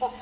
あっ